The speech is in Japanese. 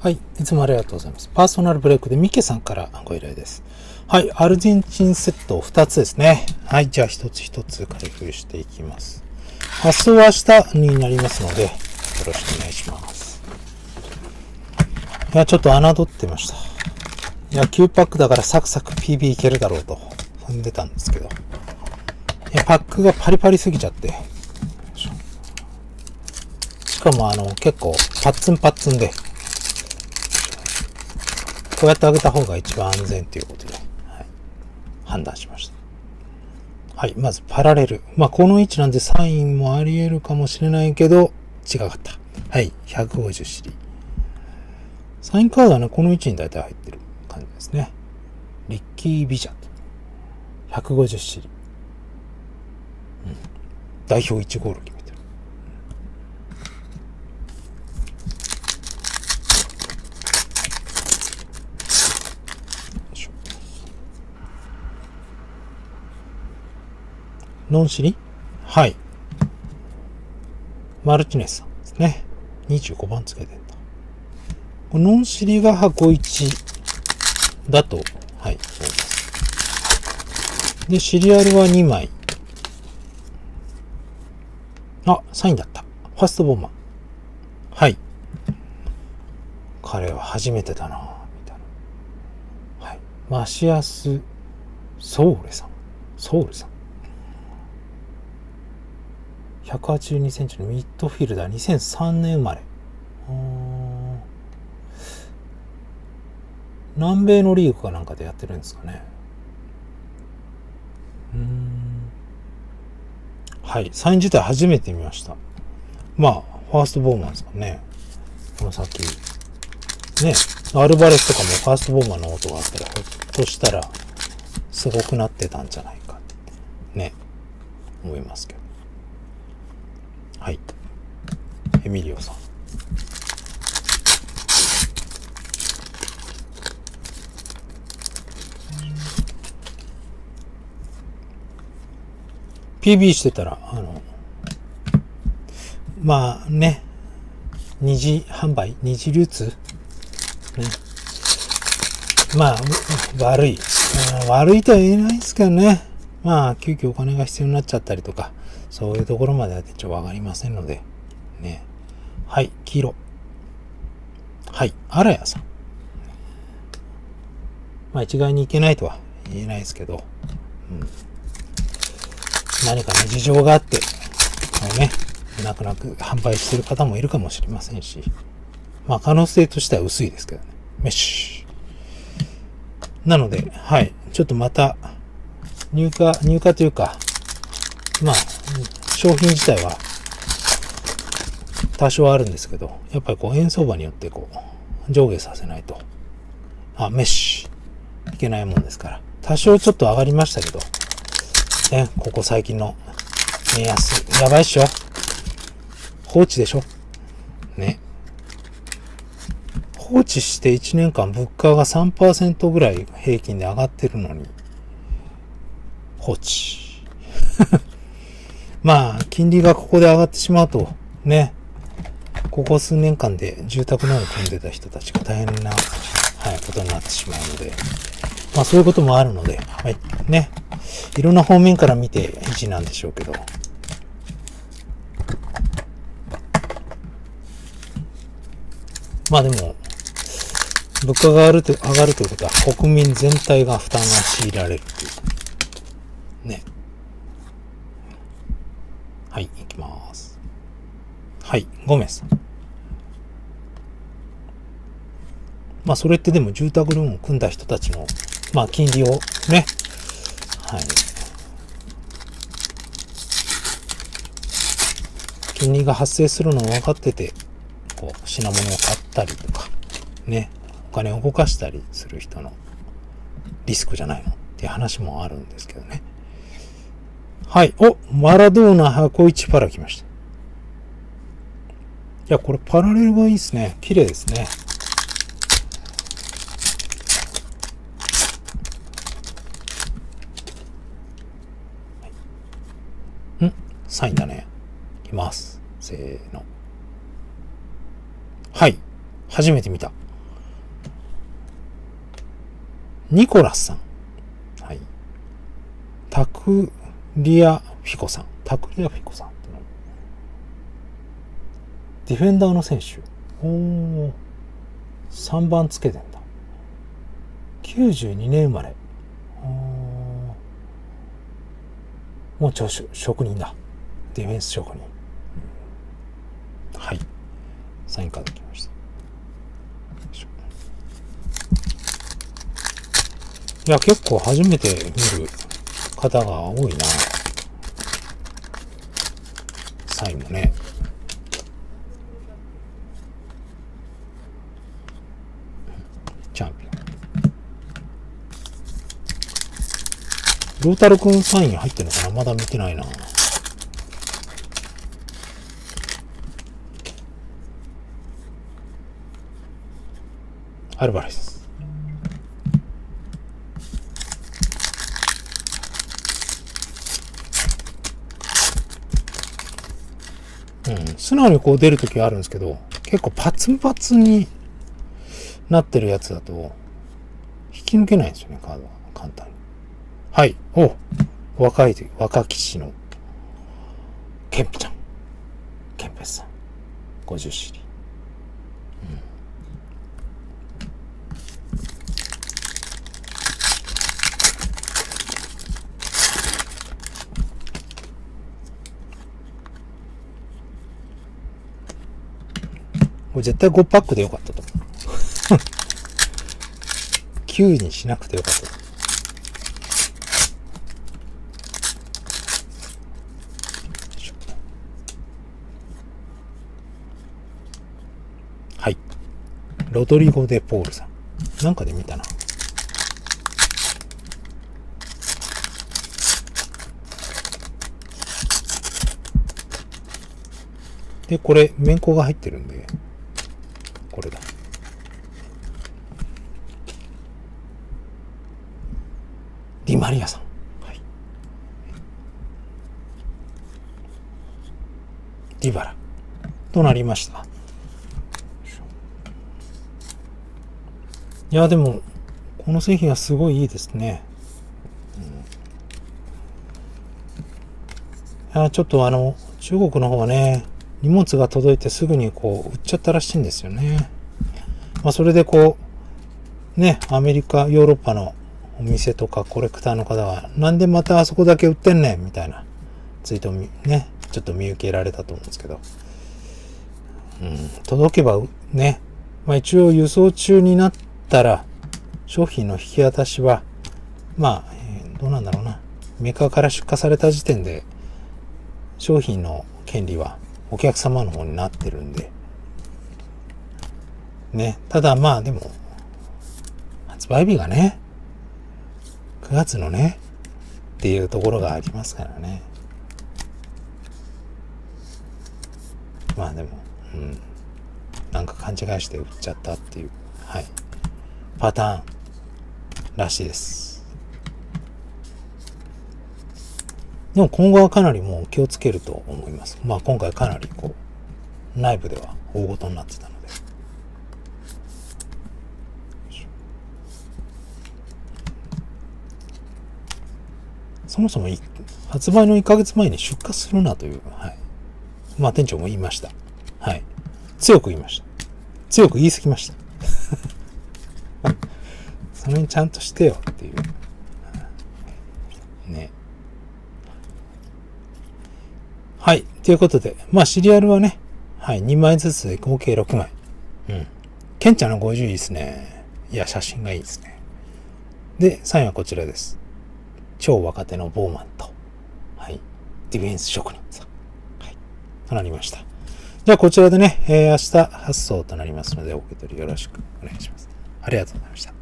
はい。いつもありがとうございます。パーソナルブレイクでミケさんからご依頼です。はい。アルゼンチンセット2つですね。はい。じゃあ一つ一つ開封していきます。発送は明日になりますので、よろしくお願いします。いや、ちょっと侮ってました。いや、9パックだからサクサク PB いけるだろうと踏んでたんですけど。いや、パックがパリパリすぎちゃって。しかもあの、結構パッツンパッツンで、こうやってあげた方が一番安全ということで、はい、判断しました。はい、まずパラレル。まあ、この位置なんでサインもあり得るかもしれないけど、違かった。はい、150シリ。サインカードはね、この位置に大体入ってる感じですね。リッキー・ビジャット。150シリ。うん。代表1ゴール決めてる。ノンシリはい。マルチネスさんですね。25番つけてんだ。ノンシリが箱1だと、はい、思います。で、シリアルは2枚。あ、サインだった。ファストボンマン。はい。彼は初めてだなみたいな。はい。マシアス・ソウレさん。ソウルさん。182センチのミッドフィルダー、2003年生まれ。南米のリーグかなんかでやってるんですかね。うん。はい。サイン自体初めて見ました。まあ、ファーストボーマンですかね。この先。ね。アルバレスとかもファーストボーマンの音があったら、ひょっとしたら、すごくなってたんじゃないかって、ね。思いますけど。はい。エミリオさん。PB してたら、あの、まあね、二次販売、二次流通、ね。まあ、悪い。悪いとは言えないですけどね。まあ、急遽お金が必要になっちゃったりとか、そういうところまではちょっとわかりませんので、ね。はい、黄色。はい、荒谷さん。まあ、一概にいけないとは言えないですけど、うん、何かね、事情があって、こうね、泣く泣く販売してる方もいるかもしれませんし、まあ、可能性としては薄いですけどね。メッシュ。なので、はい、ちょっとまた、入荷、入荷というか、まあ、商品自体は多少あるんですけど、やっぱりこう円相場によってこう上下させないと、あ、メッシュ、いけないもんですから、多少ちょっと上がりましたけど、ね、ここ最近の目安、やばいっしょ。放置でしょ。ね。放置して1年間物価が3%ぐらい平均で上がってるのに、放置。まあ、金利がここで上がってしまうと、ね、ここ数年間で住宅など組んでた人たちが大変な、はい、ことになってしまうので、まあそういうこともあるので、はい、ね、いろんな方面から見て維持なんでしょうけど、まあでも、物価が上がると上がるということは国民全体が負担が強いられるという。ね。はい、行きます。はい、ゴメスさん。まあそれってでも住宅ローンを組んだ人たちの、まあ金利をね、はい。金利が発生するのを分かってて、こう、品物を買ったりとか、ね、お金を動かしたりする人のリスクじゃないのっていう話もあるんですけどね。はい。おマラドーナ箱1パラ来ました。いや、これパラレルがいいですね。綺麗ですね。んサインだね。いきます。せーの。はい。初めて見た。ニコラスさん。はい。タクリアフィコさん。タクリアフィコさん。ディフェンダーの選手。おー。3番つけてんだ。92年生まれ。もうちょ職人だ。ディフェンス職人。はい。サインカード来ました。いや、結構初めて見る方が多いな。サインもね。チャンピオン。ロータル君サイン入ってるのかな？まだ見てないな。アルバレス。うん、素直にこう出るときあるんですけど、結構パツンパツンになってるやつだと、引き抜けないんですよね、カードは。簡単に。はい。お若い、若騎士の、ケンプちゃん。ケンペさん。50シリ。これ絶対5パックでよかったと思う。9にしなくてよかった。はい。ロドリゴ・デ・ポールさん。なんかで見たな。で、これ、面子が入ってるんで、これだ。ディマリアさん。はい。ディバラ。となりました。いや、でも、この製品はすごいいいですね。うん、いや、ちょっとあの、中国の方はね、荷物が届いてすぐにこう売っちゃったらしいんですよね。まあそれでこう、ね、アメリカ、ヨーロッパのお店とかコレクターの方は、なんでまたあそこだけ売ってんねんみたいなツイートをね、ちょっと見受けられたと思うんですけど。うん、届けばね、まあ一応輸送中になってたら、商品の引き渡しは、まあ、えー、どうなんだろうな。メーカーから出荷された時点で、商品の権利はお客様の方になってるんで。ね。ただまあでも、発売日がね、9月のね、っていうところがありますからね。まあでも、うん。なんか勘違いして売っちゃったっていう、はい。パターンらしいです。でも今後はかなりもう気をつけると思います。まあ今回かなりこう、内部では大ごとになってたので。そもそも発売の1ヶ月前に出荷するなという、はい。まあ店長も言いました。はい。強く言いました。強く言い過ぎました。それにちゃんとしてよっていう。ね。はい。ということで、まあシリアルはね、はい、2枚ずつで合計6枚。うん。ケンちゃんの50いいですね。いや、写真がいいですね。で、3位はこちらです。超若手のボーマンと、はい、ディフェンス職人さん。はい。となりました。じゃあこちらでね、えー、明日発送となりますので、お受け取りよろしくお願いします。ありがとうございました。